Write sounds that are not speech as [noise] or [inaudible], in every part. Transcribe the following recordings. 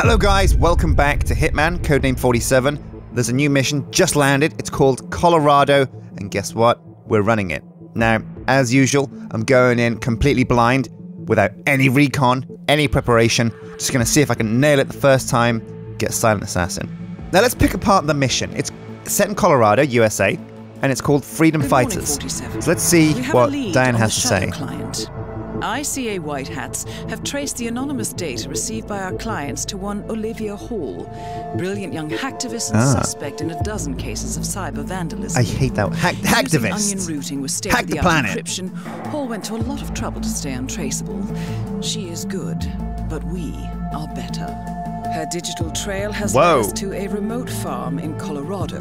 Hello, guys. Welcome back to Hitman, Codename 47. There's a new mission just landed. It's called Colorado, and guess what? We're running it. Now, as usual, I'm going in completely blind, without any recon, any preparation. Just gonna see if I can nail it the first time, get a Silent Assassin. Now, let's pick apart the mission. It's set in Colorado, USA, and it's called Freedom Good Fighters. 47. So let's see what Diane has to say. Client. ICA White Hats have traced the anonymous data received by our clients to one Olivia Hall, brilliant young hacktivist and Ah. suspect in a dozen cases of cyber vandalism. I hate that. Hack, Using hacktivist. onion routing with Hack the state-of-the-art planet. encryption, Hall went to a lot of trouble to stay untraceable. She is good, but we are better. Her digital trail has Whoa. led us to a remote farm in Colorado,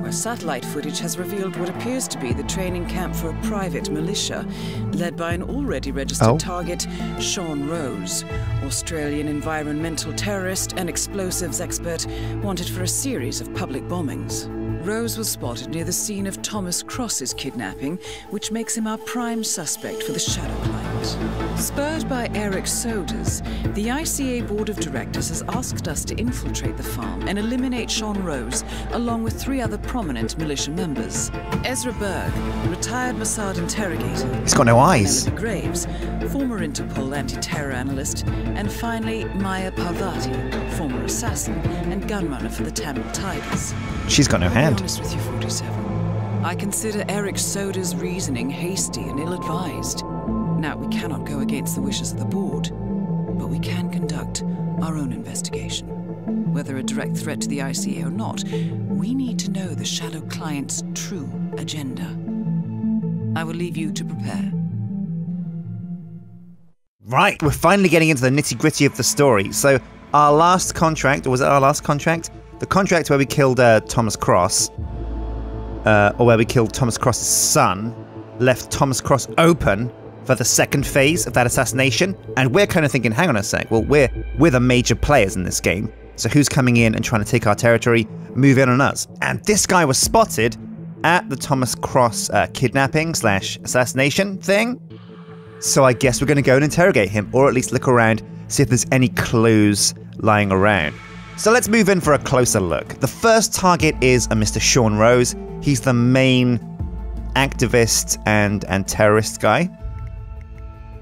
where satellite footage has revealed what appears to be the training camp for a private militia, led by an already registered Oh. target, Sean Rose, Australian environmental terrorist and explosives expert wanted for a series of public bombings. Rose was spotted near the scene of Thomas Cross's kidnapping, which makes him our prime suspect for the Shadow Client. Spurred by Eric Soders, the ICA Board of Directors has asked us to infiltrate the farm and eliminate Sean Rose, along with three other prominent militia members. Ezra Berg, retired Mossad interrogator. He's got no eyes. Penelope Graves, former Interpol anti-terror analyst, and finally Maya Parvati, former assassin and gunrunner for the Tamil Tigers. She's got no I'll honest with you, 47. I consider Eric Soders' reasoning hasty and ill-advised. Now, we cannot go against the wishes of the board, but we can conduct our own investigation. Whether a direct threat to the ICA or not, we need to know the Shadow Client's true agenda. I will leave you to prepare. Right, we're finally getting into the nitty gritty of the story. So, our last contract, or was it our last contract? The contract where we killed uh, Thomas Cross, uh, or where we killed Thomas Cross's son, left Thomas Cross open for the second phase of that assassination. And we're kind of thinking, hang on a sec, well, we're, we're the major players in this game. So, who's coming in and trying to take our territory, move in on us? And this guy was spotted at the Thomas Cross uh, kidnapping slash assassination thing. So I guess we're going to go and interrogate him, or at least look around, see if there's any clues lying around. So let's move in for a closer look. The first target is a Mr. Sean Rose. He's the main activist and, and terrorist guy.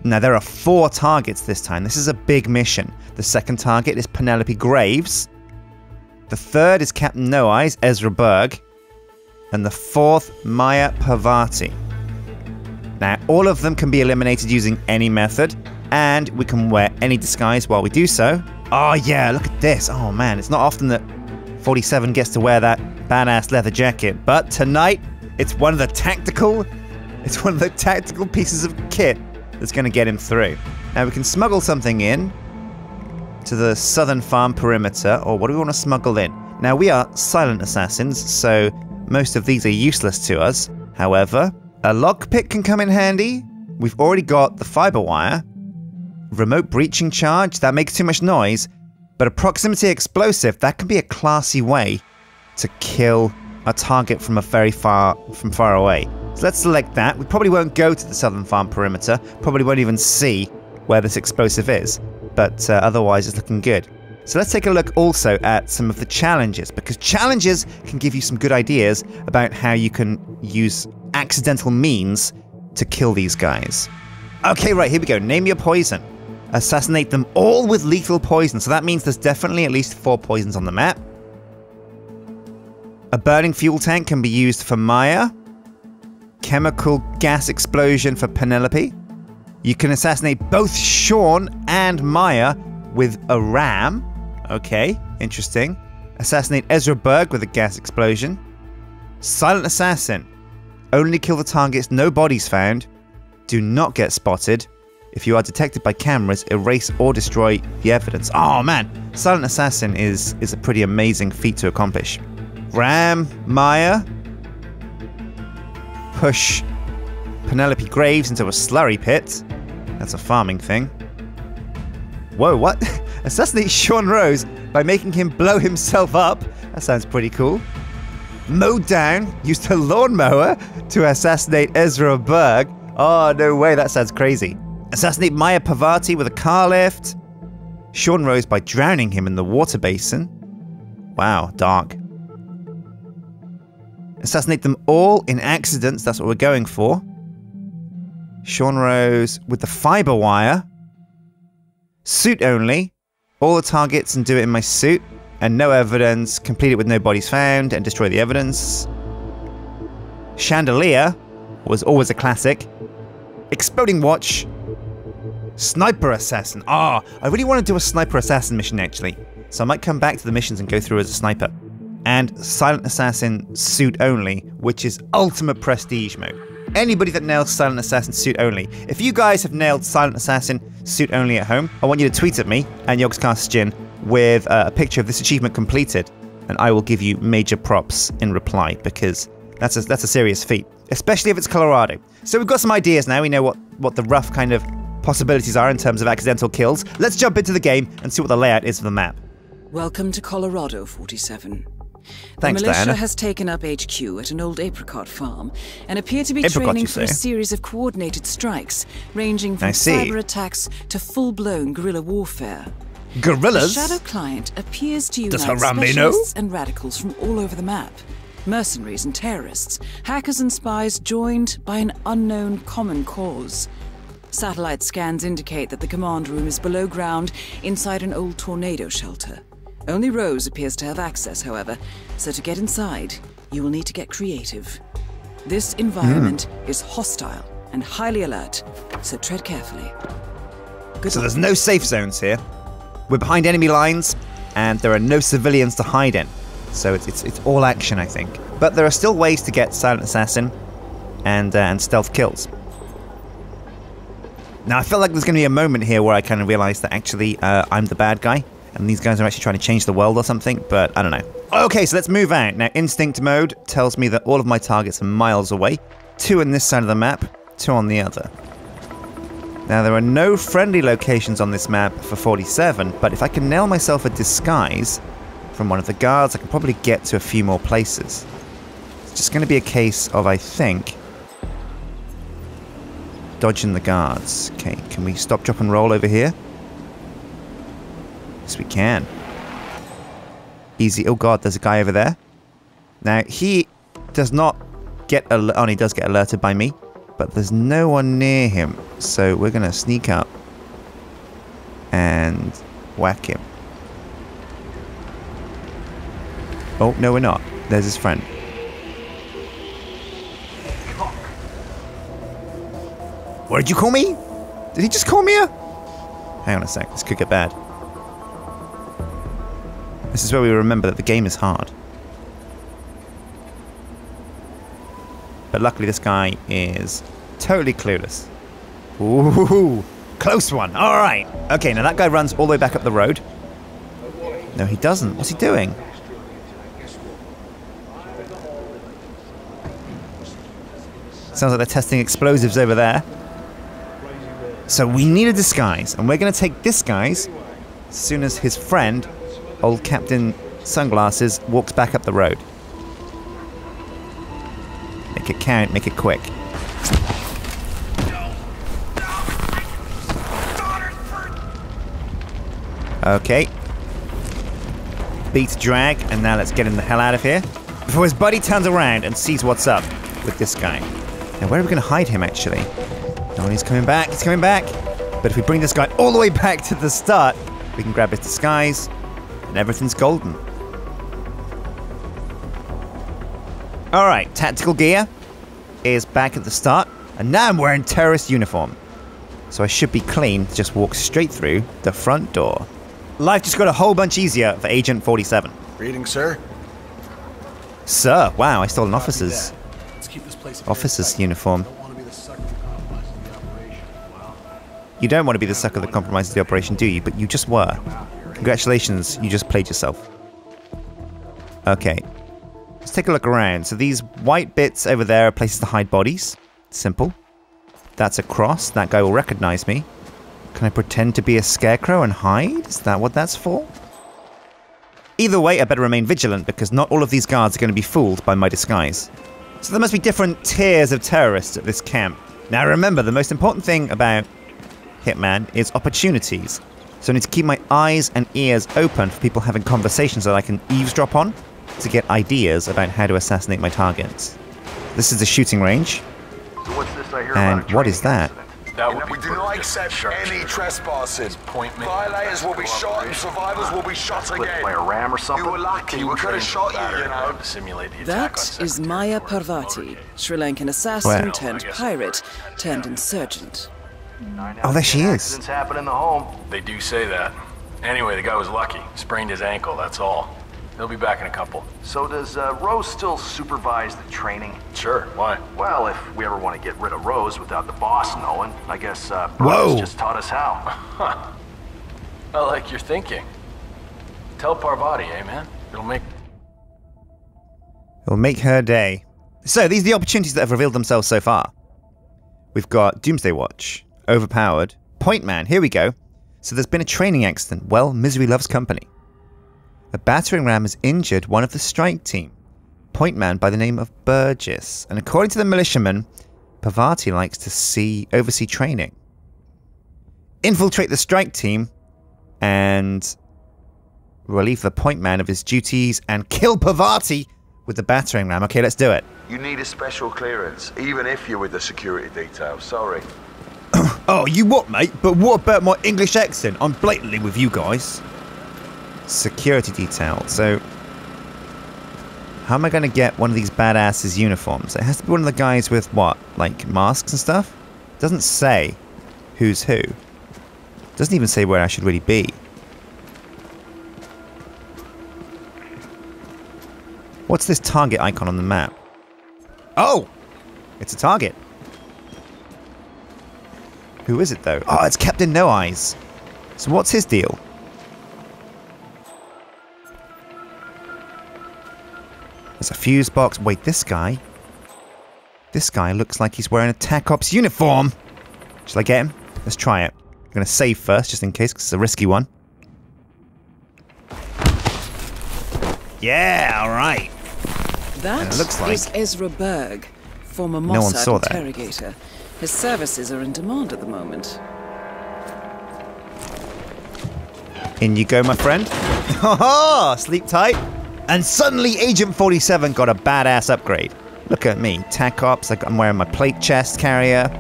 Now, there are four targets this time. This is a big mission. The second target is Penelope Graves. The third is Captain No Eyes, Ezra Berg. And the fourth, Maya Parvati. Now, all of them can be eliminated using any method, and we can wear any disguise while we do so. Oh, yeah, look at this. Oh, man, it's not often that 47 gets to wear that badass leather jacket, but tonight it's one of the tactical. It's one of the tactical pieces of kit that's going to get him through. Now, we can smuggle something in to the southern farm perimeter, or what do we want to smuggle in? Now, we are silent assassins, so most of these are useless to us. However, a lockpick can come in handy. We've already got the fiber wire. Remote breaching charge, that makes too much noise. But a proximity explosive, that can be a classy way to kill a target from a very far from far away. So let's select that. We probably won't go to the southern farm perimeter. Probably won't even see where this explosive is. But uh, otherwise, it's looking good. So let's take a look also at some of the challenges, because challenges can give you some good ideas about how you can use accidental means to kill these guys. Okay, right, here we go. Name your poison. Assassinate them all with lethal poison. So that means there's definitely at least four poisons on the map. A burning fuel tank can be used for Maya. Chemical gas explosion for Penelope. You can assassinate both Sean and Maya with a ram. Okay, interesting. Assassinate Ezra Berg with a gas explosion. Silent Assassin. Only kill the targets, no bodies found. Do not get spotted. If you are detected by cameras, erase or destroy the evidence. Oh man, Silent Assassin is is a pretty amazing feat to accomplish. Ram Maya. Push Penelope Graves into a slurry pit. That's a farming thing. Whoa, what? [laughs] Assassinate Sean Rose by making him blow himself up. That sounds pretty cool. Mow down, used a lawnmower to assassinate Ezra Berg. Oh, no way, that sounds crazy. Assassinate Maya Parvati with a car lift. Sean Rose by drowning him in the water basin. Wow, dark. Assassinate them all in accidents, that's what we're going for. Sean Rose with the fiber wire. Suit only. All the targets and do it in my suit. And no evidence. Complete it with no bodies found and destroy the evidence. Chandelier was always a classic. Exploding Watch. Sniper Assassin. Ah, oh, I really want to do a Sniper Assassin mission actually. So I might come back to the missions and go through as a sniper. And Silent Assassin Suit Only, which is ultimate prestige mode. Anybody that nails Silent Assassin Suit Only. If you guys have nailed Silent Assassin Suit Only at home, I want you to tweet at me and Yogscast Sjin with uh, a picture of this achievement completed, and I will give you major props in reply because that's a, that's a serious feat, especially if it's Colorado. So we've got some ideas now. We know what, what the rough kind of possibilities are in terms of accidental kills. Let's jump into the game and see what the layout is of the map. Welcome to Colorado 47. Thanks, the militia Diana. has taken up HQ at an old apricot farm and appear to be Apricot, training for a series of coordinated strikes, ranging from cyber attacks to full-blown guerrilla warfare. The Shadow Client appears to unite know? specialists and radicals from all over the map. Mercenaries and terrorists, hackers and spies joined by an unknown common cause. Satellite scans indicate that the command room is below ground inside an old tornado shelter. Only Rose appears to have access, however, so to get inside, you will need to get creative. This environment Hmm. is hostile and highly alert, so tread carefully. Good So luck. there's no safe zones here. We're behind enemy lines, and there are no civilians to hide in. So it's, it's, it's all action, I think. But there are still ways to get Silent Assassin and, uh, and stealth kills. Now, I feel like there's going to be a moment here where I kind of realize that actually uh, I'm the bad guy, and these guys are actually trying to change the world or something, but I don't know. Okay, so let's move out. Now, Instinct mode tells me that all of my targets are miles away. Two on this side of the map, two on the other. Now, there are no friendly locations on this map for 47, but if I can nail myself a disguise from one of the guards, I can probably get to a few more places. It's just going to be a case of, I think, dodging the guards. Okay, can we stop, drop, and roll over here? Yes, we can. Easy. Oh god, there's a guy over there. Now, he does not get... Al- oh, he does get alerted by me but there's no one near him. So we're gonna sneak up and whack him. Oh, no, we're not. There's his friend. What did you call me? Did he just call me a. Hang on a sec, this could get bad. This is where we remember that the game is hard. But luckily, this guy is totally clueless. Ooh, close one. All right. Okay, now that guy runs all the way back up the road. No, he doesn't. What's he doing? Sounds like they're testing explosives over there. So we need a disguise, and we're going to take this guy's as soon as his friend, old Captain Sunglasses, walks back up the road. Make it count, make it quick. Okay. Beat drag, and now let's get him the hell out of here. Before his buddy turns around and sees what's up with this guy. Now, where are we going to hide him, actually? No, he's coming back, he's coming back. But if we bring this guy all the way back to the start, we can grab his disguise, and everything's golden. Alright, tactical gear is back at the start, and now I'm wearing terrorist uniform. So I should be clean to just walk straight through the front door. Life just got a whole bunch easier for Agent 47. Greetings, sir. Sir, wow, I stole an officer's Let's keep this place officer's uniform. You don't want to be the sucker that compromises the operation, do you? But you just were. Congratulations, you just played yourself. Okay. Let's take a look around. So these white bits over there are places to hide bodies. Simple. That's a cross. That guy will recognize me. Can I pretend to be a scarecrow and hide? Is that what that's for? Either way, I better remain vigilant because not all of these guards are going to be fooled by my disguise. So there must be different tiers of terrorists at this camp. Now remember, the most important thing about Hitman is opportunities. So I need to keep my eyes and ears open for people having conversations that I can eavesdrop on to get ideas about how to assassinate my targets. This is the shooting range. So what's this I hear And about what is training that? That would be We do not accept any trespassing. Point me. Violators will be shot and survivors will be shot Split by a ram or something? You were lucky. We could have shot you, you know. Simulate the attack That on is second Maya. Parvati, Sri Lankan assassin Well. turned pirate turned insurgent. Nine Oh, there she is. Happen in the home. They do say that. Anyway, the guy was lucky. Sprained his ankle, that's all. He'll be back in a couple. So does uh, Rose still supervise the training? Sure, why? Well, if we ever want to get rid of Rose without the boss knowing, I guess uh, Whoa. Rose just taught us how. [laughs] I like your thinking. Tell Parvati, eh, man? It'll make It'll make her day. So these are the opportunities that have revealed themselves so far. We've got Doomsday Watch, Overpowered, Point Man. Here we go. So there's been a training accident. Well, misery loves company. A battering ram has injured one of the strike team, Point Man by the name of Burgess. And according to the militiaman, Parvati likes to see oversee training. Infiltrate the strike team and relieve the Point Man of his duties and kill Parvati with the battering ram. Okay, let's do it. You need a special clearance, even if you're with the security detail. Sorry. Oh, you what, mate? But what about my English accent? I'm blatantly with you guys. Security detail. So, how am I going to get one of these badasses' uniforms? It has to be one of the guys with what, like masks and stuff. Doesn't say who's who. Doesn't even say where I should really be. What's this target icon on the map? Oh, it's a target. Who is it though? Oh, it's Captain No Eyes. So what's his deal? There's a fuse box. Wait, this guy. This guy looks like he's wearing a TAC Ops uniform. Shall I get him? Let's try it. I'm gonna save first, just in case, because it's a risky one. Yeah, all right. That looks like- is Ezra Berg, former No one saw that. interrogator. His services are in demand at the moment. In you go, my friend. [laughs] Ha! Sleep tight. And suddenly, Agent 47 got a badass upgrade. Look at me, TAC Ops. I'm wearing my plate chest carrier.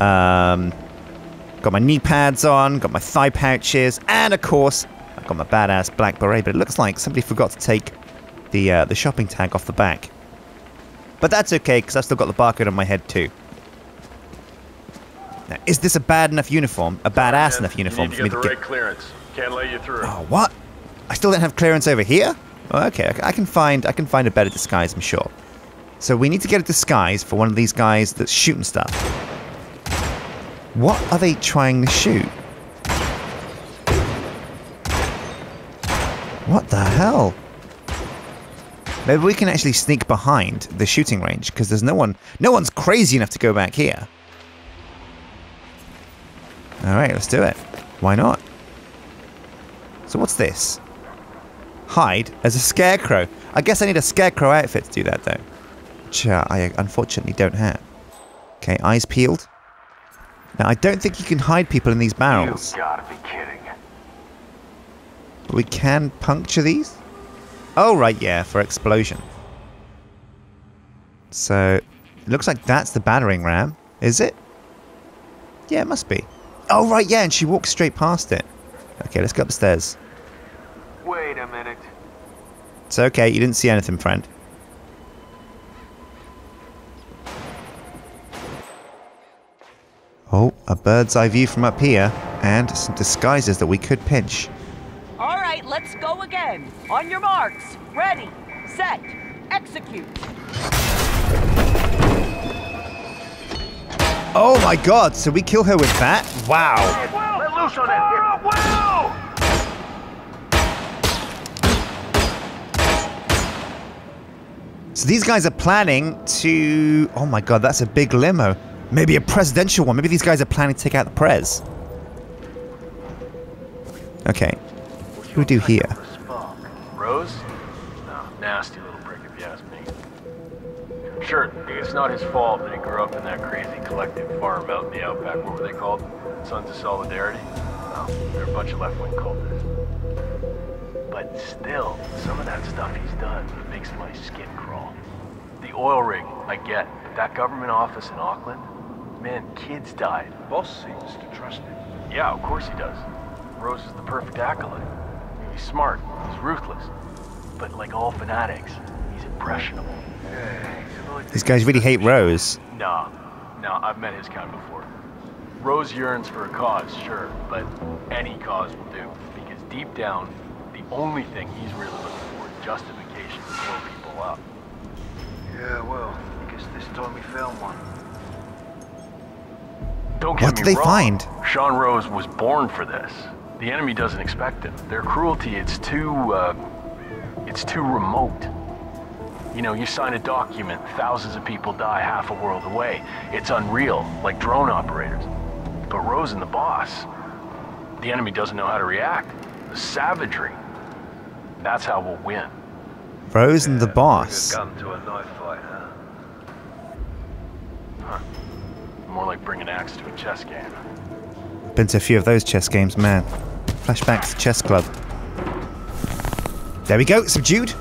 Um, got my knee pads on. Got my thigh pouches, and of course, I've got my badass black beret. But it looks like somebody forgot to take the uh, the shopping tag off the back. But that's okay, because I've still got the barcode on my head too. Now, is this a bad enough uniform? A badass enough uniform You for need me to to get the get? right clearance. Can't let you through. Oh, what? I still don't have clearance over here? Oh, okay, I- I can find I can find a better disguise, I'm sure. So we need to get a disguise for one of these guys that's shooting stuff. What are they trying to shoot? What the hell? Maybe we can actually sneak behind the shooting range because there's no one no one's crazy enough to go back here. All right, let's do it. Why not? So what's this? Hide as a scarecrow. I guess I need a scarecrow outfit to do that though. Which uh, I unfortunately don't have. Okay, eyes peeled. Now I don't think you can hide people in these barrels. You gotta be kidding. But we can puncture these? Oh right, yeah, for explosion. So it looks like that's the battering ram. Is it? Yeah, it must be. Oh right, yeah, and she walks straight past it. Okay, let's go upstairs. Wait a minute. It's okay, you didn't see anything, friend. Oh, a bird's eye view from up here, and some disguises that we could pinch. All right, let's go again. On your marks. Ready, set, execute. Oh my god, so we kill her with that? Wow. Let loose on hip. So these guys are planning to. Oh my god, that's a big limo. Maybe a presidential one. Maybe these guys are planning to take out the Prez. Okay. What do we do here? Rose? No, nasty little prick if you ask me. Sure, it's not his fault that he grew up in that crazy collective farm out in the outback. What were they called? Sons of Solidarity? No, they're a bunch of left-wing cultists. But still, some of that stuff he's done makes my skin crawl. The oil rig, I get. But that government office in Auckland, man, kids died. Boss seems to trust him. Yeah, of course he does. Rose is the perfect acolyte. He's smart, he's ruthless. But like all fanatics, he's impressionable. These guys really hate Rose. Nah, nah, I've met his kind before. Rose yearns for a cause, sure, but any cause will do. Because deep down, the only thing he's really looking for is justification to blow people up. Yeah, well, I guess this time we found one. Don't get What me did they wrong. find? Sean Rose was born for this. The enemy doesn't expect it. Their cruelty, it's too, uh, it's too remote. You know, you sign a document, thousands of people die half a world away. It's unreal, like drone operators. But Rose and the boss, the enemy doesn't know how to react. The savagery. That's how we'll win. Rose and the boss. Gun to a knife fight, huh? More like bring an axe to a chess game. Been to a few of those chess games, man. Flashback to chess club. There we go, subdued.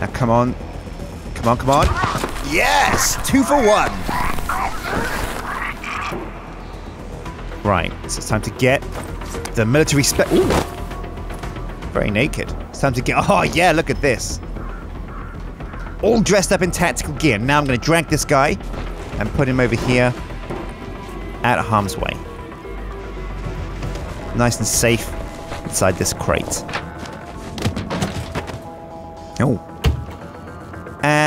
Now come on. Come on, come on. Yes! Two for one! Right, so it's time to get the military spec. Ooh! Very naked. It's time to get. Oh, yeah, look at this. All dressed up in tactical gear. Now I'm going to drag this guy and put him over here out of harm's way. Nice and safe inside this crate. Oh.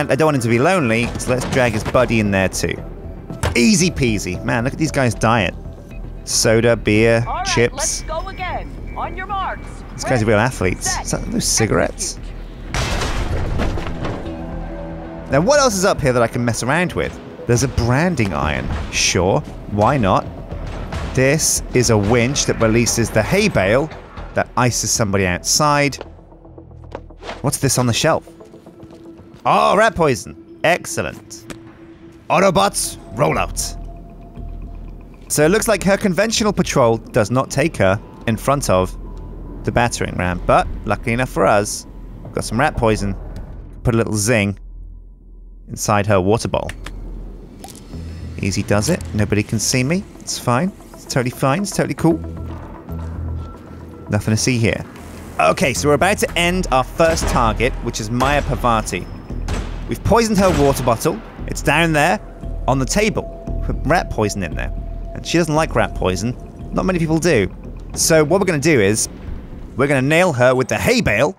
And I don't want him to be lonely, so let's drag his buddy in there too. Easy peasy. Man, look at these guys' diet. Soda, beer, All right, let's chips. go again. On your marks. These guys are real athletes. Is that those cigarettes? Now, what else is up here that I can mess around with? There's a branding iron. Sure, why not? This is a winch that releases the hay bale that ices somebody outside. What's this on the shelf? Oh, rat poison. Excellent. Autobots, roll out. So it looks like her conventional patrol does not take her in front of the battering ram, but luckily enough for us, we've got some rat poison. Put a little zing inside her water bowl. Easy does it. Nobody can see me. It's fine. It's totally fine. It's totally cool. Nothing to see here. Okay, so we're about to end our first target, which is Maya Parvati. We've poisoned her water bottle. It's down there on the table. Put rat poison in there. And she doesn't like rat poison. Not many people do. So what we're going to do is we're going to nail her with the hay bale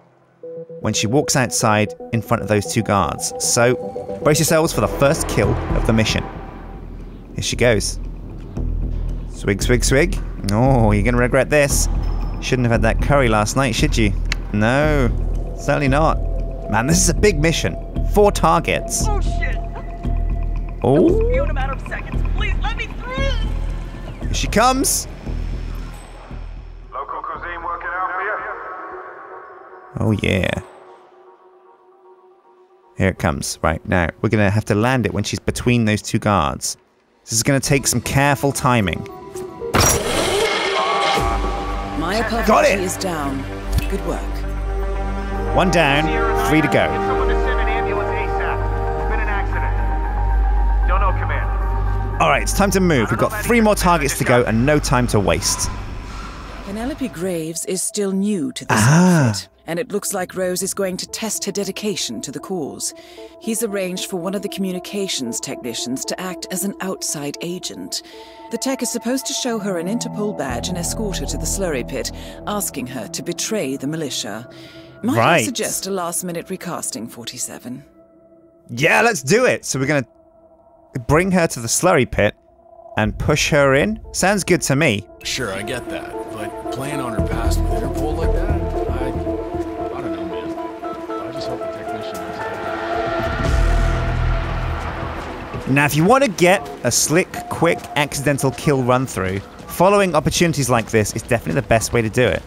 when she walks outside in front of those two guards. So brace yourselves for the first kill of the mission. Here she goes. Swig, swig, swig. Oh, you're going to regret this. Shouldn't have had that curry last night, should you? No, certainly not. Man, this is a big mission. Four targets. Oh shit! Oh, Spewed him out of seconds. Please let me through. here she comes. Local cuisine working out for you? Oh, yeah. Here it comes. Right, now, we're going to have to land it when she's between those two guards. This is going to take some careful timing. Maya Got Parvati it. is down. Good work. One down, three to Get go. Command. All right, it's time to move. We've got three more targets to go and no time to waste. Penelope Graves is still new to this Ah. outfit, and it looks like Rose is going to test her dedication to the cause. He's arranged for one of the communications technicians to act as an outside agent. The tech is supposed to show her an Interpol badge and escort her to the slurry pit, asking her to betray the militia. Might I suggest a last minute recasting, 47? Yeah, let's do it. So we're going to bring her to the slurry pit and push her in. Sounds good to me. Sure, I get that, but playing on her past with Interpol like that, I, I don't know, man. I just hope the technician knows how Now, if you want to get a slick, quick, accidental kill run through, following opportunities like this is definitely the best way to do it.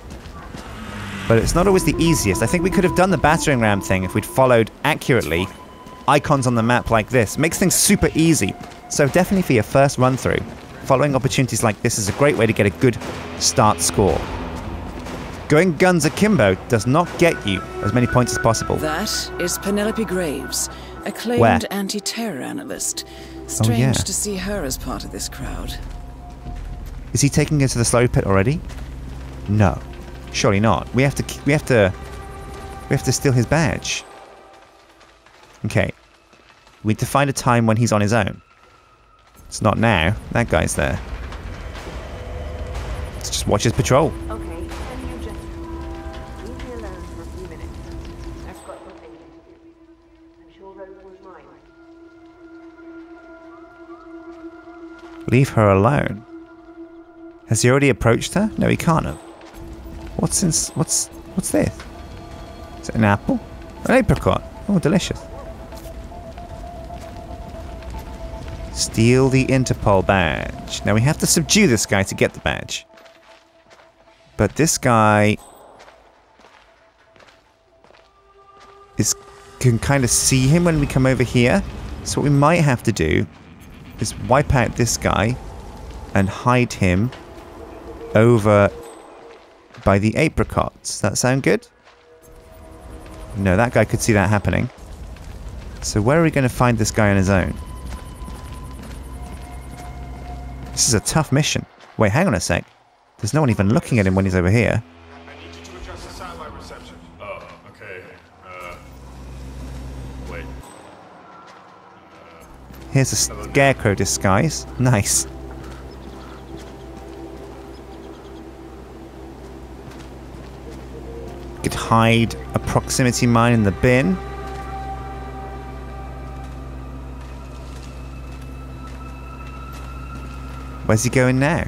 But it's not always the easiest. I think we could have done the battering ram thing if we'd followed accurately icons on the map like this. Makes things super easy. So definitely for your first run through, following opportunities like this is a great way to get a good start score. Going guns akimbo does not get you as many points as possible. That is Penelope Graves, acclaimed anti-terror analyst. Oh, Strange yeah. to see her as part of this crowd. Is he taking her to the slurry pit already? No, surely not. We have to. We have to. We have to steal his badge. Okay. We need to find a time when he's on his own. It's not now. That guy's there. Let's just watch his patrol. Okay, and you gentlemen, leave me alone for a few minutes. I've got something to do. I'm sure Rose was mine. Leave her alone. Has he already approached her? No, he can't have. What's in? What's what's this? Is it an apple? An apricot. Oh, delicious. Steal the Interpol badge. Now we have to subdue this guy to get the badge. But this guy is can kind of see him when we come over here. So what we might have to do is wipe out this guy and hide him over by the apricots. That sound good? No, that guy could see that happening. So where are we going to find this guy on his own? This is a tough mission. Wait, hang on a sec. There's no one even looking at him when he's over here. I need you to adjust the satellite reception. Oh, okay. Uh. Wait. Here's a scarecrow disguise. Nice. Could hide a proximity mine in the bin. Where's he going now?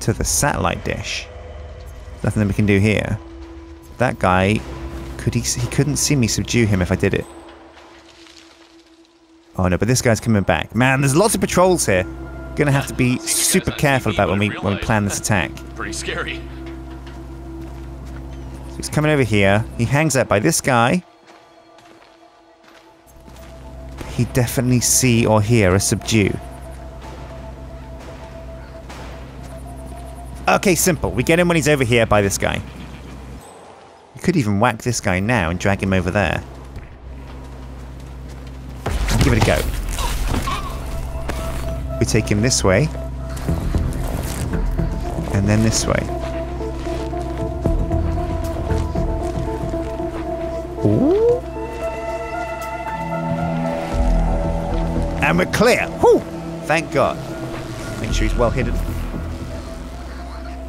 To the satellite dish. Nothing that we can do here. That guy, could he? He couldn't see me subdue him if I did it. Oh no, but this guy's coming back. Man, there's lots of patrols here. Gonna have to be super careful about when we when we plan this [laughs] attack. Pretty scary. So he's coming over here. He hangs out by this guy. He definitely see or hear a subdue. Okay, simple. We get him when he's over here by this guy. We could even whack this guy now and drag him over there. Give it a go. We take him this way. And then this way. Ooh. And we're clear. Whew. Thank God. Make sure he's well hidden.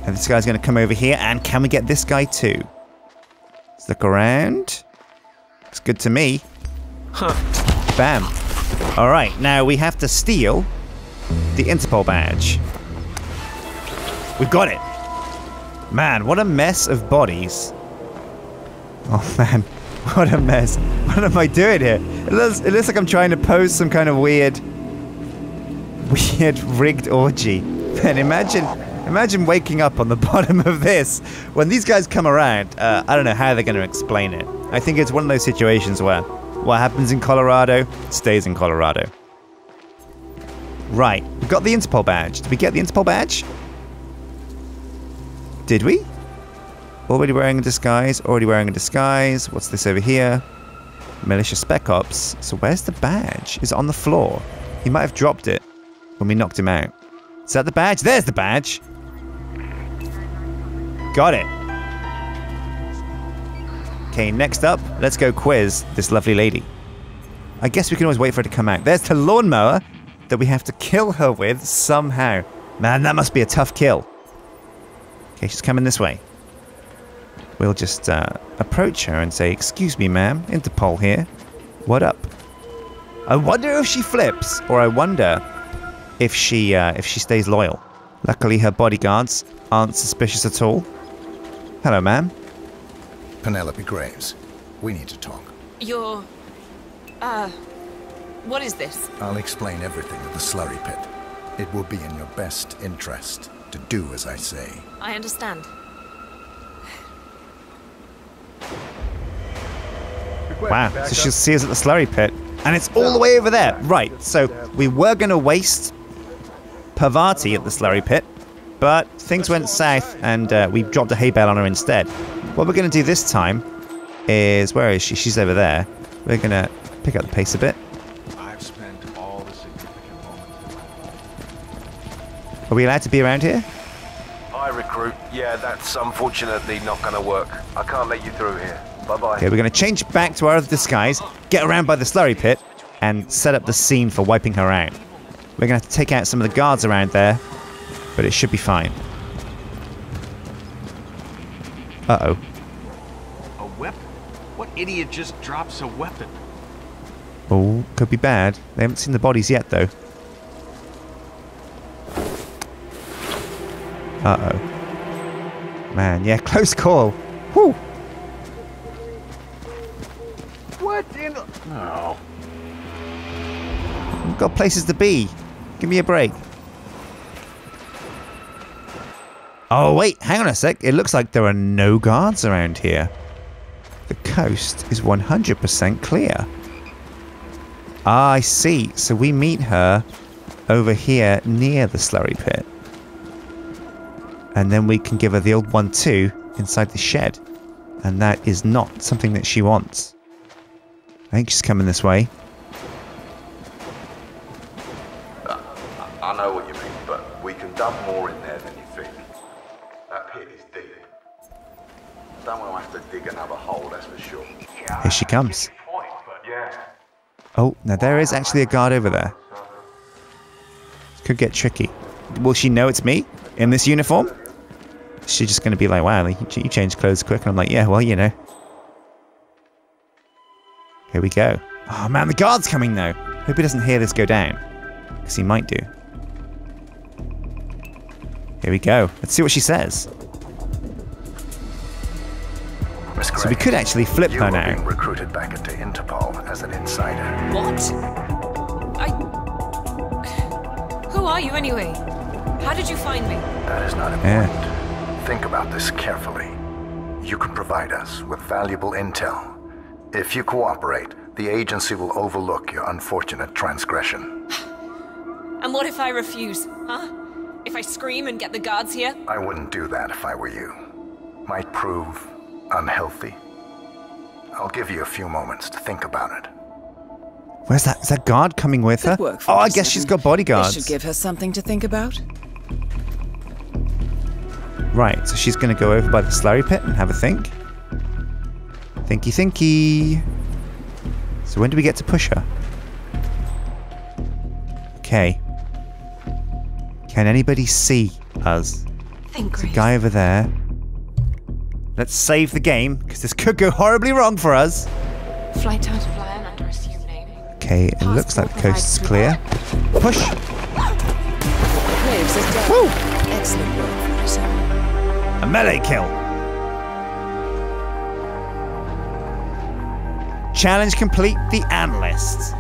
And this guy's going to come over here. And can we get this guy too? Let's look around. Looks good to me. Huh. Bam. All right, now we have to steal the Interpol badge. We've got it. Man, what a mess of bodies. Oh [laughs] man, what a mess. What am I doing here? It looks, it looks like I'm trying to pose some kind of weird, weird rigged orgy. [laughs] Man, imagine, imagine waking up on the [laughs] bottom of this. When these guys come around, uh, I don't know how they're going to explain it. I think it's one of those situations where what happens in Colorado stays in Colorado. Right, we got the Interpol badge. Did we get the Interpol badge? Did we? Already wearing a disguise, already wearing a disguise. What's this over here? Militia Spec Ops. So where's the badge? Is it on the floor? He might have dropped it when we knocked him out. Is that the badge? There's the badge! Got it. Okay, next up, let's go quiz this lovely lady. I guess we can always wait for her to come out. There's the lawnmower that we have to kill her with somehow. Man, that must be a tough kill. Okay, she's coming this way. We'll just uh, approach her and say, Excuse me, ma'am, Interpol here. What up? I wonder if she flips, or I wonder if she uh, if she stays loyal. Luckily, her bodyguards aren't suspicious at all. Hello, ma'am. Penelope Graves, we need to talk. You're. Uh. What is this? I'll explain everything at the slurry pit. It will be in your best interest to do as I say. I understand. Wow, so she'll see us at the slurry pit. And it's all the way over there. Right, so we were going to waste Parvati at the slurry pit, but things went south and uh, we dropped a hay bale on her instead. What we're going to do this time is where is she? She's over there. We're going to pick up the pace a bit. I've spent all the significant moments. Are we allowed to be around here? Hi, recruit. Yeah, that's unfortunately not gonna work. I can't let you through here. Bye-bye. Okay, we're going to change back to our other disguise, get around by the slurry pit, and set up the scene for wiping her out. We're going to have to take out some of the guards around there, but it should be fine. Uh-oh. A weapon? What idiot just drops a weapon? Oh, could be bad. They haven't seen the bodies yet, though. Uh-oh. Man, yeah, [laughs] close call. Whew. What in the... No. We've got places to be. Give me a break. Oh, wait, hang on a sec. It looks like there are no guards around here. The coast is 100% clear. Ah, I see. So we meet her over here near the slurry pit. And then we can give her the old one too inside the shed. And that is not something that she wants. I think she's coming this way. Comes. Oh, now there is actually a guard over there. Could get tricky. Will she know it's me in this uniform? Is she just going to be like, wow, you changed clothes quick? And I'm like, yeah, well, you know. Here we go. Oh man, the guard's coming now. Hope he doesn't hear this go down. Because he might do. Here we go. Let's see what she says. Miss So we could actually flip you her now. being recruited back into Interpol as an insider. What? I. Who are you anyway? How did you find me? That is not important. Think about this carefully. You can provide us with valuable intel. If you cooperate, the agency will overlook your unfortunate transgression. And what if I refuse? Huh? If I scream and get the guards here? I wouldn't do that if I were you. Might prove unhealthy. I'll give you a few moments to think about it. Where's that? Is that guard coming with her? Work, Oh, I guess she's got This bodyguards. should give her something to think about. Right, so she's going to go over by the slurry pit and have a think. Thinky thinky. So when do we get to push her? Okay. Can anybody see us? Think, There's a guy over there. Let's save the game, because this could go horribly wrong for us. Flight time to fly an under assumed name. Okay, it looks like the coast's clear. Push! Graves is dead. Excellent work, 47. A melee kill! Challenge complete the analyst.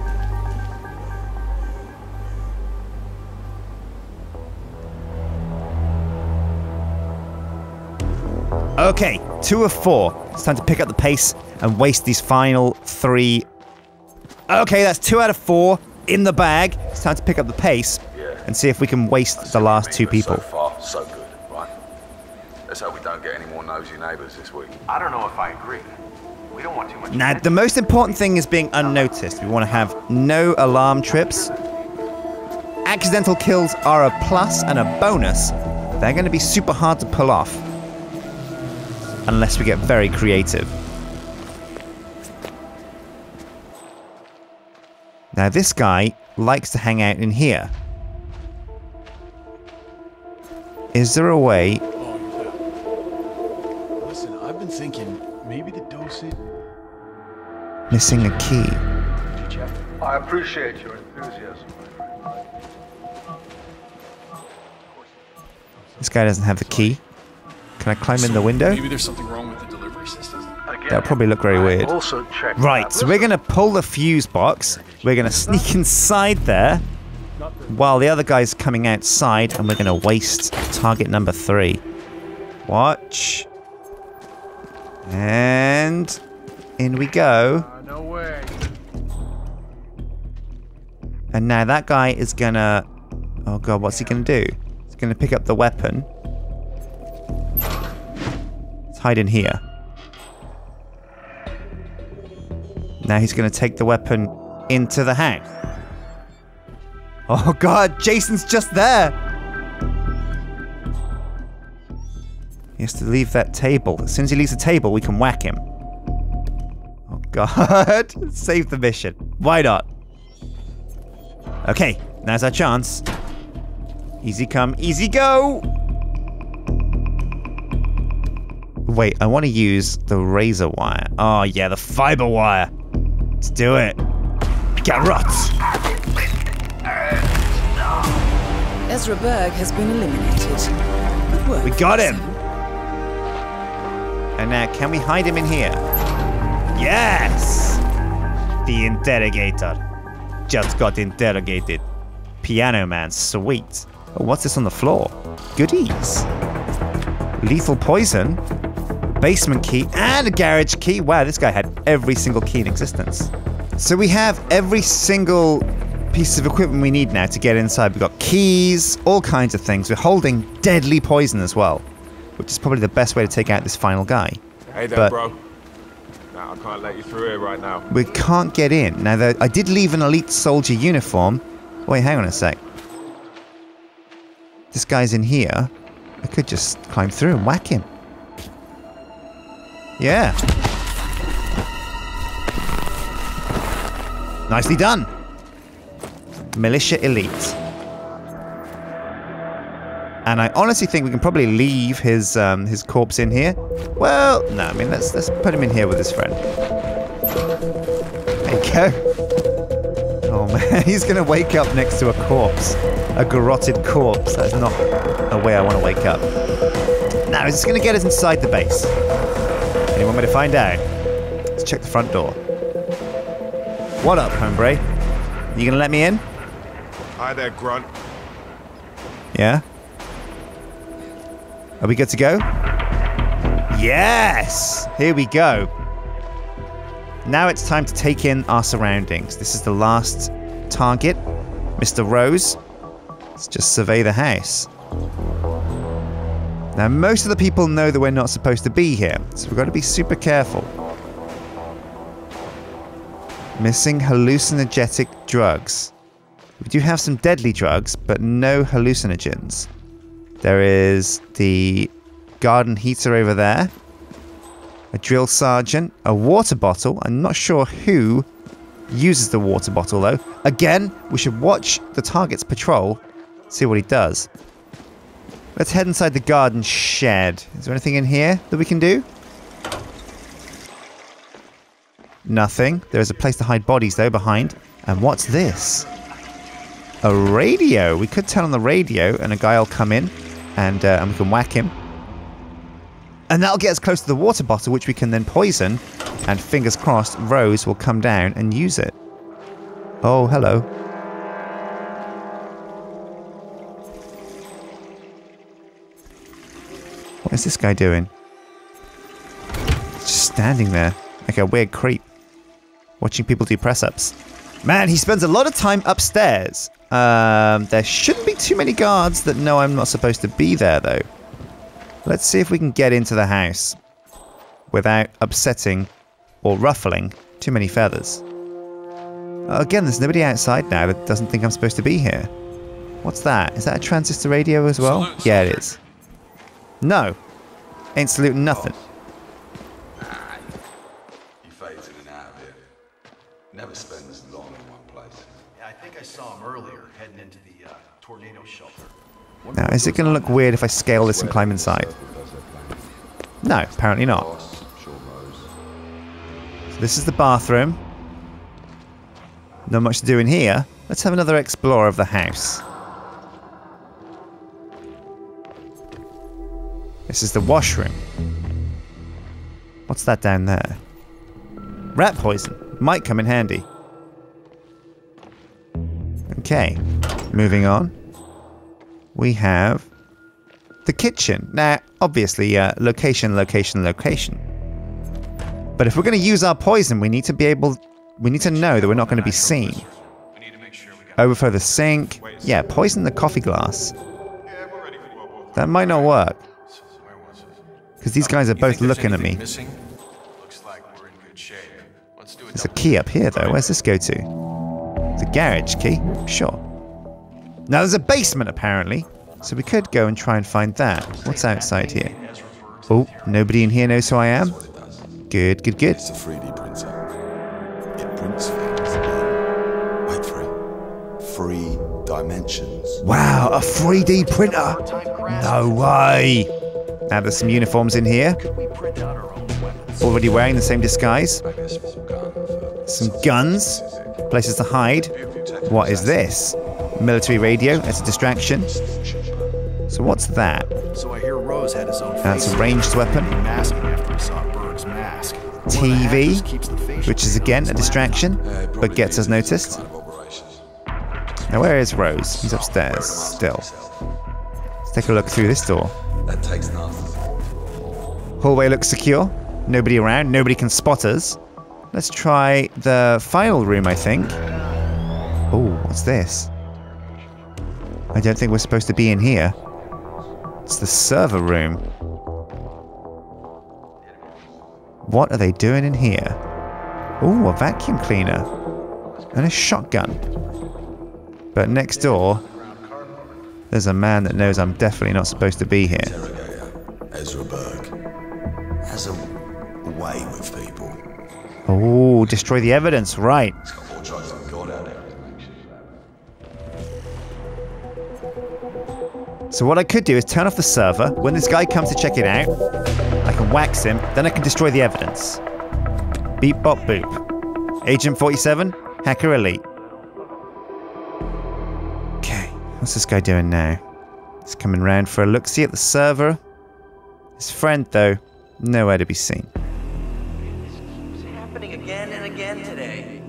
Okay, two of four. It's time to pick up the pace and waste these final three. Okay, that's two out of four in the bag. It's time to pick up the pace and see if we can waste the last two people. So far, so good, right? Let's hope we don't get any more nosy neighbours this week. I don't know if I agree. We don't want too much. Now, the most important thing is being unnoticed. We want to have no alarm trips. Accidental kills are a plus and a bonus. They're going to be super hard to pull off. Unless we get very creative. Now, this guy likes to hang out in here. Is there a way Listen, I've been thinking maybe the dosage. missing a key? I appreciate your enthusiasm. This guy doesn't have the key. Can I climb in the window? Maybe there's something wrong with the delivery system. That'll probably look very weird. Also. Right, so we're going to pull the fuse box. We're going to sneak [laughs] inside there while the other guy's coming outside, and we're going to waste target number three. Watch. And in we go. No way. And now that guy is going to Oh god, what's he gonna do? He's gonna pick up the weapon. Hide in here. Now he's gonna take the weapon into the house. Oh god, Jason's just there! He has to leave that table. As soon as he leaves the table, we can whack him. Oh god. [laughs] Save the mission. Why not? Okay, now's our chance. Easy come, easy go! Wait, I want to use the razor wire. Oh yeah, the fiber wire. Let's do it. Garrot! Ezra Berg has been eliminated. Good work. We got him! And now, can we hide him in here? Yes! The interrogator. Just got interrogated. Piano man, sweet. Oh, what's this on the floor? Goodies. Lethal poison, basement key, and a garage key. Wow, this guy had every single key in existence. So we have every single piece of equipment we need now to get inside. We've got keys, all kinds of things. We're holding deadly poison as well, which is probably the best way to take out this final guy. Hey there, But- bro. Nah, I can't let you through here right now. We can't get in. Now, though, I did leave an elite soldier uniform. Wait, hang on a sec. This guy's in here. I could just climb through and whack him. Yeah. Nicely done. Militia elite. And I honestly think we can probably leave his um, his corpse in here. Well, no, I mean let's let's put him in here with his friend. There you go. [laughs] Oh man, [laughs] he's gonna wake up next to a corpse, a garroted corpse. That's not a way I want to wake up. Now, is this gonna get us inside the base? Anyone me to find out? Let's check the front door. What up, hombre? You gonna let me in? Hi there, Grunt. Yeah? Are we good to go? Yes! Here we go. Now it's time to take in our surroundings. This is the last target, Mr. Rose. Let's just survey the house. Now, most of the people know that we're not supposed to be here, so we've got to be super careful. Missing hallucinogenic drugs. We do have some deadly drugs, but no hallucinogens. There is the garden heater over there, a drill sergeant, a water bottle. I'm not sure who uses the water bottle though. Again, we should watch the target's patrol, see what he does. Let's head inside the garden shed. Is there anything in here that we can do? Nothing. There is a place to hide bodies though behind. And what's this? A radio. We could turn on the radio and a guy will come in and, uh, and we can whack him. And that'll get us close to the water bottle, which we can then poison. And fingers crossed, Rose will come down and use it. Oh, hello. What is this guy doing? Just standing there like a weird creep. Watching people do press ups. Man, he spends a lot of time upstairs. Um, there shouldn't be too many guards that know I'm not supposed to be there, though. Let's see if we can get into the house without upsetting or ruffling too many feathers. Again, there's nobody outside now that doesn't think I'm supposed to be here. What's that? Is that a transistor radio as well? Yeah, it is. No. Ain't saluting nothing. He fades in and out of here. Never spends long in one place. Yeah, I think I saw him earlier heading into the uh, tornado shelter. Now, is it going to look weird if I scale this and climb inside? No, apparently not. So this is the bathroom. Not much to do in here. Let's have another explore of the house. This is the washroom. What's that down there? Rat poison. Might come in handy. Okay, moving on. We have the kitchen. Now, obviously, uh, location, location, location. But if we're going to use our poison, we need to be able, we need to know that we're not going to be seen. Overflow the sink. Yeah, poison the coffee glass. That might not work. Because these guys are both looking at me. Missing? Looks like we're in good shape. Let's do it. There's a key up here, though. Where's this go to? The garage key? Sure. Now, there's a basement, apparently. So we could go and try and find that. What's outside here? Oh, nobody in here knows who I am? Good, good, good. It's a 3D printer. It prints things. and- Wait for it. Three dimensions. Wow, a 3D printer! No way! Now, there's some uniforms in here. Already wearing the same disguise. Some guns. Places to hide. What is this? Military radio. It's a distraction. So what's that? So I hear Rose had his own That's a ranged weapon. Masking after he saw Berg's mask. One of the TV, hackers keeps the facial which is again a distraction, uh, but gets us noticed. Now, where is Rose? He's upstairs still. Let's take a look through this door. That takes nothing. Hallway looks secure. Nobody around. Nobody can spot us. Let's try the file room, I think. Oh, what's this? I don't think we're supposed to be in here. It's the server room. What are they doing in here? Oh, a vacuum cleaner. And a shotgun. But next door, there's a man that knows I'm definitely not supposed to be here. Ezra Berg has a way with people. Oh, destroy the evidence, right. Or tries to God out there. So what I could do is turn off the server. When this guy comes to check it out, I can wax him, then I can destroy the evidence. Beep bop boop. Agent 47, Hacker Elite. What's this guy doing now? He's coming round for a look-see at the server. His friend, though, nowhere to be seen. It's happening again and again today.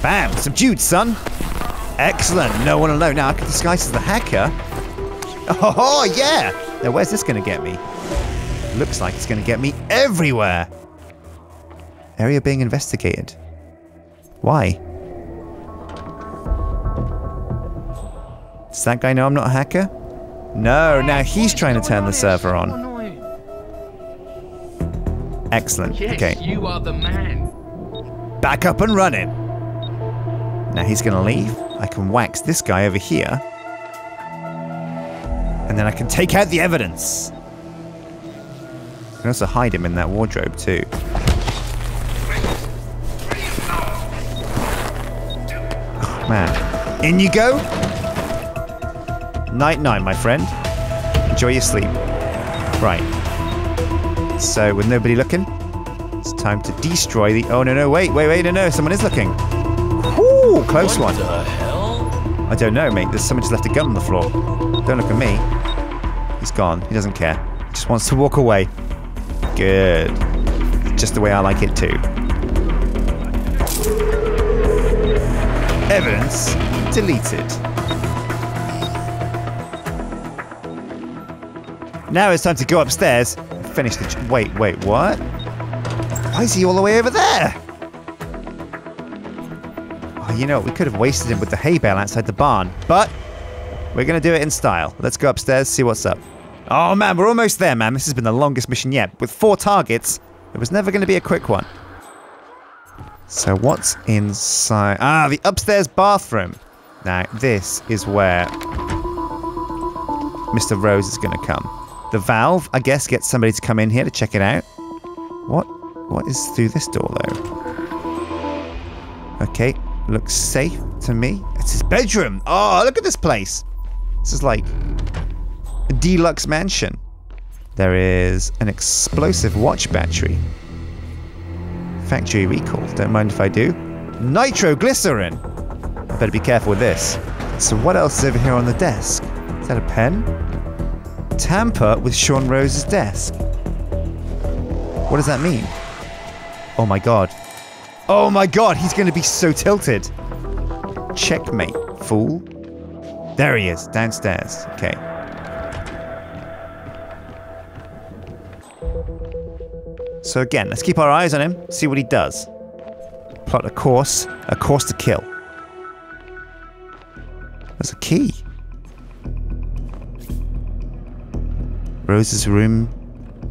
Bam! Subdued, son! Excellent, no one alone. Now I can disguise as the hacker. Oh, yeah! Now where's this going to get me? Looks like it's going to get me everywhere! Area being investigated. Why? Does that guy know I'm not a hacker? No, now he's trying to turn the server on. Excellent. Yes, Okay. you are the man. Back up and running. Now he's going to leave. I can wax this guy over here. And then I can take out the evidence. I can also hide him in that wardrobe too. Oh, man. In you go. Night night, my friend. Enjoy your sleep. Right. So, with nobody looking, it's time to destroy the. Oh no no wait wait wait no no someone is looking. Ooh, close one. The hell? I don't know, mate. There's someone just left a gun on the floor. Don't look at me. He's gone. He doesn't care. He just wants to walk away. Good. Just the way I like it too. Evidence deleted. Now it's time to go upstairs finish the. Wait, wait, what? Why is he all the way over there? Oh, you know, we could have wasted him with the hay bale outside the barn, but we're going to do it in style. Let's go upstairs, see what's up. Oh man, we're almost there, man. This has been the longest mission yet. With four targets, it was never going to be a quick one. So what's inside? Ah, the upstairs bathroom. Now, this is where Mr. Rose is going to come. The valve, I guess, gets somebody to come in here to check it out. What? What is through this door, though? Okay, looks safe to me. It's his bedroom. Oh, look at this place. This is like a deluxe mansion. There is an explosive watch battery. Factory recall. Don't mind if I do. Nitroglycerin. I better be careful with this. So what else is over here on the desk? Is that a pen? Tamper with Sean Rose's desk. What does that mean? Oh my god. Oh my god, he's going to be so tilted. Checkmate, fool. There he is, downstairs. Okay. So again, let's keep our eyes on him, see what he does. Plot a course, a course to kill. There's a key. Rose's room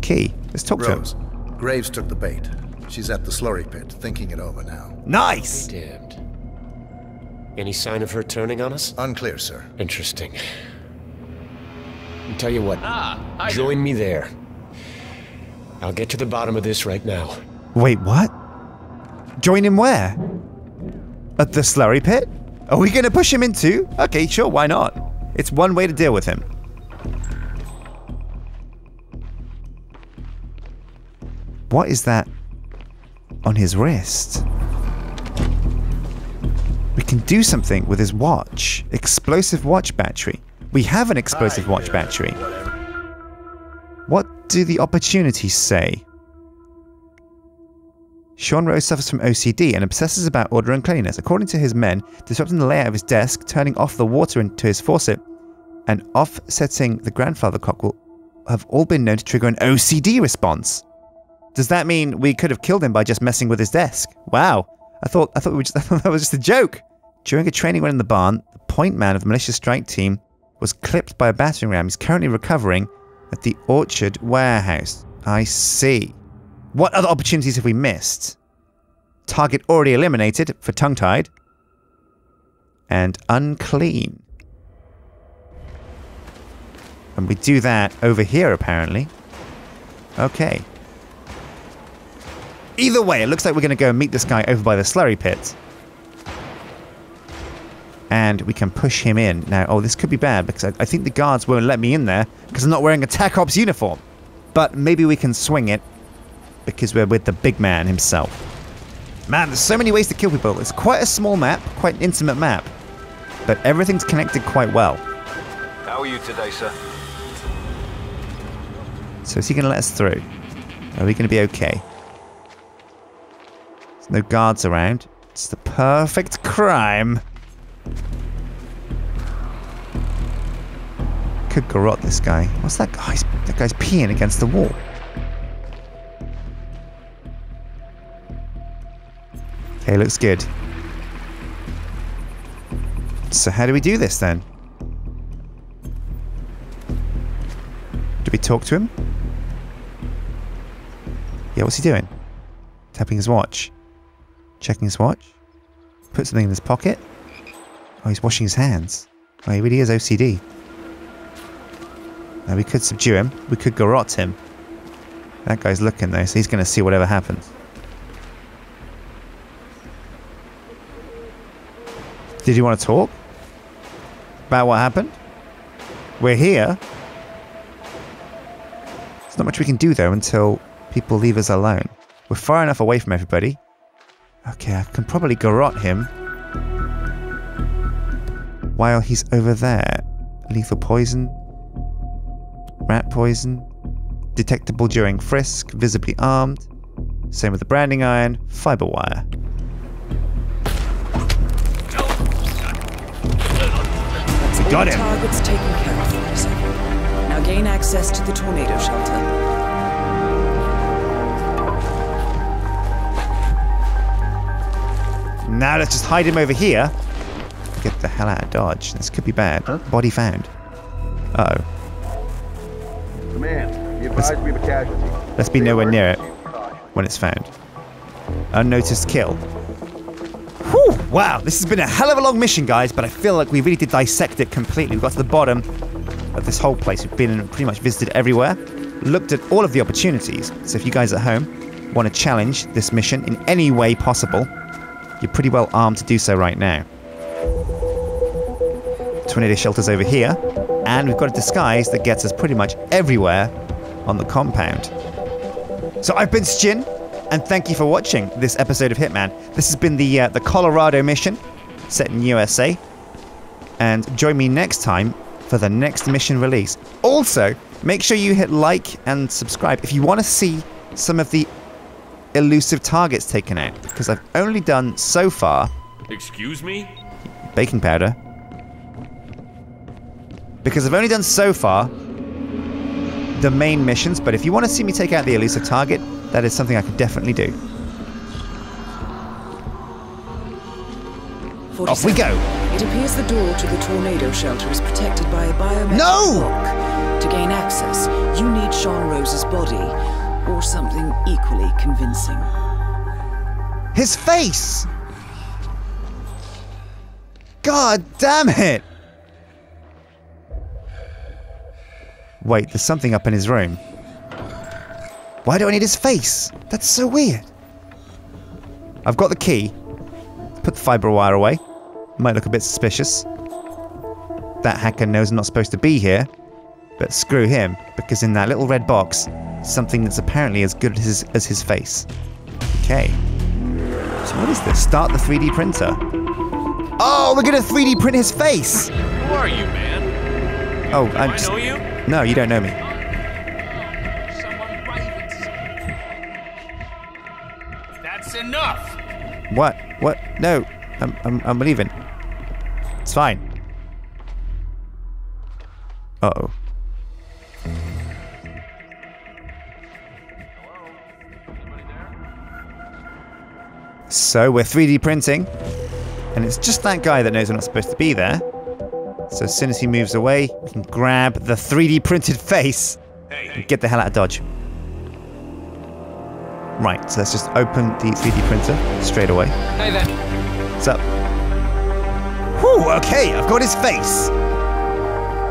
key. Let's talk Rose, to him. Graves took the bait. She's at the slurry pit, thinking it over now. Nice! Damned. Any sign of her turning on us? Unclear, sir. Interesting. I'll tell you what. Ah, hi Join me there. I'll get to the bottom of this right now. Wait, what? Join him where? At the slurry pit? Are we gonna push him into? Okay, sure, why not? It's one way to deal with him. What is that on his wrist? We can do something with his watch. Explosive watch battery. We have an explosive watch battery. What do the opportunities say? Sean Rose suffers from OCD and obsesses about order and cleanliness. According to his men, disrupting the layout of his desk, turning off the water into his faucet, and offsetting the grandfather clock will have all been known to trigger an OCD response. Does that mean we could have killed him by just messing with his desk? Wow. I thought I thought we just, [laughs] I thought that was just a joke. During a training run in the barn, the point man of the militia strike team was clipped by a battering ram. He's currently recovering at the Orchard warehouse. I see. What other opportunities have we missed? Target already eliminated for tongue tied. And unclean. And we do that over here, apparently. Okay. Either way, it looks like we're going to go and meet this guy over by the slurry pit. And we can push him in. Now, oh, this could be bad because I, I think the guards won't let me in there because I'm not wearing a TAC Ops uniform. But maybe we can swing it because we're with the big man himself. Man, there's so many ways to kill people. It's quite a small map, quite an intimate map. But everything's connected quite well. How are you today, sir? So is he going to let us through? Are we going to be okay? No guards around. It's the perfect crime. Could garrot this guy. What's that guy? That guy's peeing against the wall. Okay, looks good. So how do we do this then? Do we talk to him? Yeah, what's he doing? Tapping his watch. Checking his watch. Put something in his pocket. Oh, he's washing his hands. Oh, he really is OCD. Now we could subdue him. We could garrot him. That guy's looking though, so he's going to see whatever happens. Did you want to talk? About what happened? We're here. There's not much we can do though until people leave us alone. We're far enough away from everybody. Okay, I can probably garrot him. While he's over there. Lethal poison. Rat poison. Detectable during frisk. Visibly armed. Same with the branding iron. Fiber wire. Got him. Target's taken care of for a second. Now gain access to the tornado shelter. Now let's just hide him over here. Get the hell out of Dodge. This could be bad. Body found. Uh oh. Command, be advised we have a casualty. Let's be nowhere near it when it's found. Unnoticed kill. Whew, wow, this has been a hell of a long mission, guys, but I feel like we really did dissect it completely. We got to the bottom of this whole place. We've been and pretty much visited everywhere, looked at all of the opportunities. So if you guys at home want to challenge this mission in any way possible, you're pretty well armed to do so right now. Tornado shelters over here, and we've got a disguise that gets us pretty much everywhere on the compound. So I've been Sjin, and thank you for watching this episode of Hitman. This has been the uh, the Colorado mission, set in USA, and join me next time for the next mission release. Also, make sure you hit like and subscribe if you want to see some of the elusive targets taken out, because I've only done so far Excuse me? baking powder. Because I've only done so far the main missions, but if you want to see me take out the elusive target, that is something I could definitely do. Off we go. It appears the door to the tornado shelter is protected by a biometric No! lock. To gain access, you need Sean Rose's body, or something equally convincing. His face! God damn it! Wait, there's something up in his room. Why do I need his face? That's so weird. I've got the key. Put the fiber wire away. Might look a bit suspicious. That hacker knows I'm not supposed to be here. But screw him, because in that little red box, something that's apparently as good as his, as his face. Okay. So what is this? Start the 3D printer. Oh, we're gonna 3D print his face! Who are you, man? Oh, Do I'm I just... know you? No, you don't know me. That's enough. What? What? No, I'm, I'm, I'm leaving. It's fine. Uh So we're 3D printing, and it's just that guy that knows we're not supposed to be there. So as soon as he moves away, we can grab the 3D printed face and get the hell out of Dodge. Right, so let's just open the 3D printer straight away. Hey there. What's up? Whew, okay, I've got his face.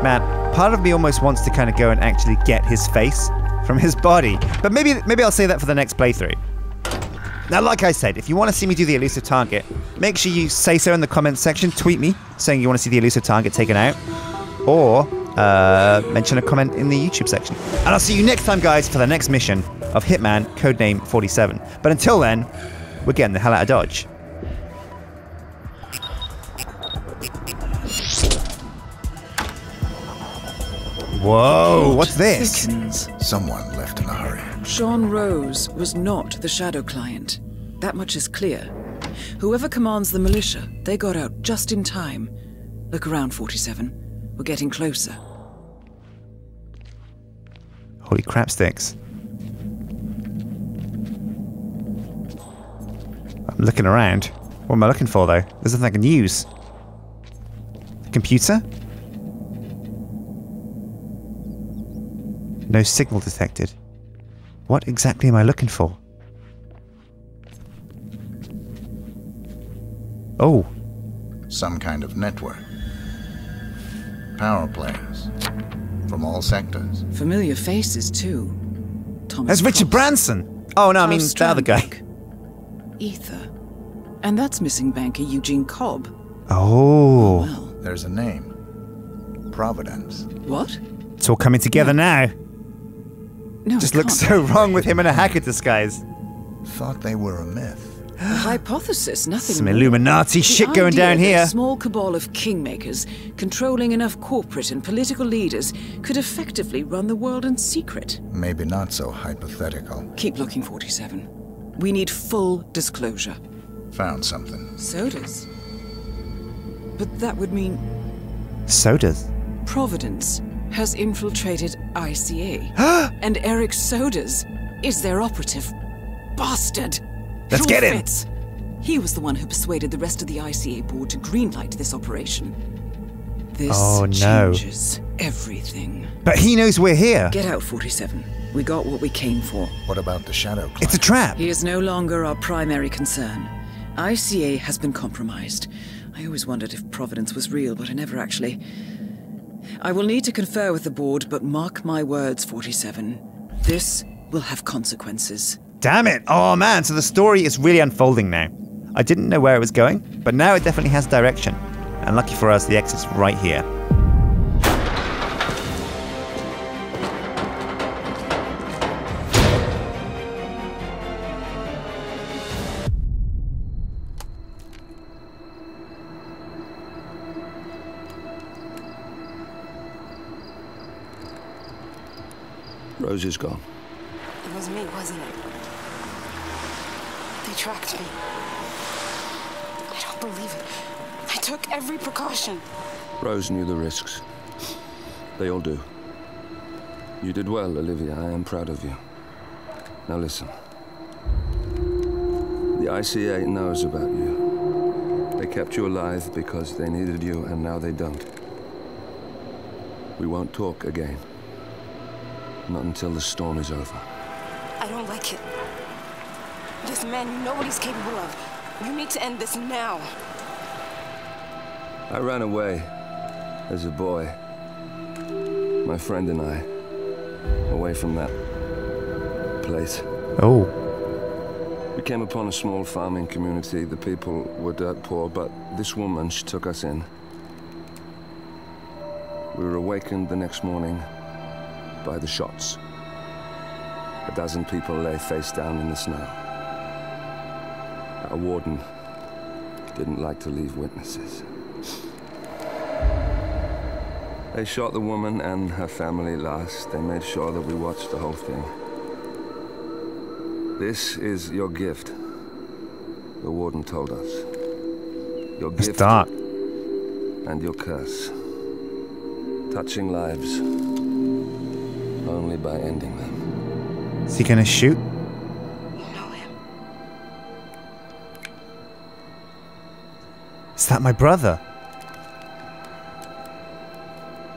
Man, part of me almost wants to kind of go and actually get his face from his body. But maybe maybe I'll say that for the next playthrough. Now, like I said, if you want to see me do the elusive target, make sure you say so in the comments section. Tweet me saying you want to see the elusive target taken out. Or uh, mention a comment in the YouTube section. And I'll see you next time, guys, for the next mission of Hitman Codename 47. But until then, we're getting the hell out of Dodge. Whoa, what's this? Someone left in a hurry. Sean Rose was not the Shadow client. That much is clear. Whoever commands the militia, they got out just in time. Look around, 47. We're getting closer. Holy crap sticks. I'm looking around. What am I looking for, though? There's nothing I can use. Computer? No signal detected. What exactly am I looking for? Oh, Some kind of network. Power plays. From all sectors. Familiar faces, too. Thomas there's Richard Branson! Oh, no, I mean Klaus the other guy. Ether. And that's missing banker Eugene Cobb. Oh. Well, There's a name. Providence. What? It's all coming together now. No, Just looks so wrong with him in a hacker disguise. Thought they were a myth. A hypothesis, nothing Some. Illuminati The shit going idea down that here. A small cabal of kingmakers, controlling enough corporate and political leaders, could effectively run the world in secret. Maybe not so hypothetical. Keep looking, 47. We need full disclosure. Found something. Soders. But that would mean Soders. Providence has infiltrated ICA. [gasps] and Erich Soders is their operative. Bastard! Let's It get him. fits. He was the one who persuaded the rest of the ICA board to greenlight this operation. This Oh, no. changes everything. But he knows we're here. Get out, 47. We got what we came for. What about the Shadow Clan? It's a trap. He is no longer our primary concern. ICA has been compromised. I always wondered if Providence was real, but I never actually. I will need to confer with the board, but mark my words, 47. This will have consequences. Damn it! Oh man, so the story is really unfolding now. I didn't know where it was going, but now it definitely has direction. And lucky for us, the exit's right here. Rose is gone. It was me, wasn't it? They tracked me. I don't believe it. I took every precaution. Rose knew the risks. They all do. You did well, Olivia. I am proud of you. Now listen. The ICA knows about you. They kept you alive because they needed you, and now they don't. We won't talk again. Not until the storm is over. I don't like it. This man, you know what he's capable of. You need to end this now. I ran away as a boy. My friend and I. Away from that place. Oh. We came upon a small farming community. The people were dirt poor, but this woman, she took us in. We were awakened the next morning by the shots. A dozen people lay face down in the snow. Our warden didn't like to leave witnesses. They shot the woman and her family last. They made sure that we watched the whole thing. This is your gift. The warden told us. Your It's gift dark. and your curse. Touching lives by ending them. Is he gonna shoot? You know him. Is that my brother?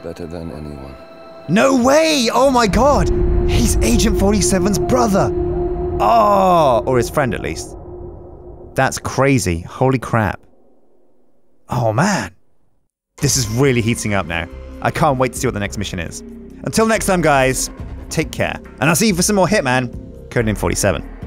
Better than anyone. No way! Oh my god! He's Agent 47's brother! Oh! Or his friend at least. That's crazy. Holy crap. Oh man. This is really heating up now. I can't wait to see what the next mission is. Until next time, guys, take care. And I'll see you for some more Hitman, Codename 47.